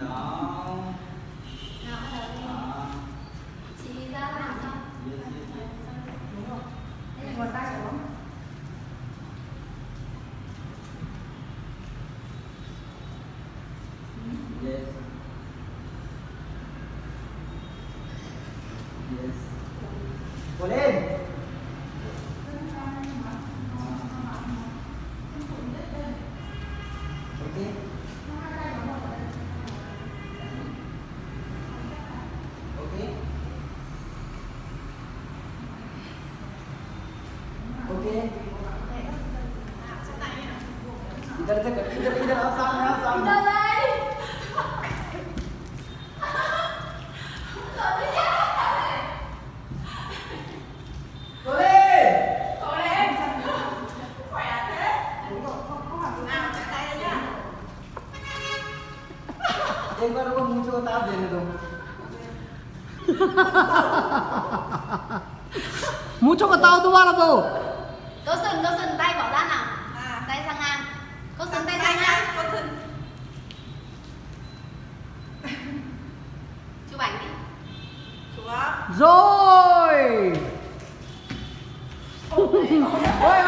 đó. Nào đi chị ra làm xong đúng rồi đây là yes. Yes. Cố lên. Ok. इधर से कर इधर इधर आप सामने आप सामने Đi đây Cố lên Cố lên Khỏe thế Đúng rồi, không, không hẳn Nào, chạy tay đây nhá एक बार वो मुझे उतार देने दो Muốn cho cái tao Đỗ sừng, đỗ sừng, tay bỏ ra nào Tay sang ngang. Đỗ sừng, tay sang ngang. Đỗ sừng. Chụp ảnh đi. Rồi. Ôi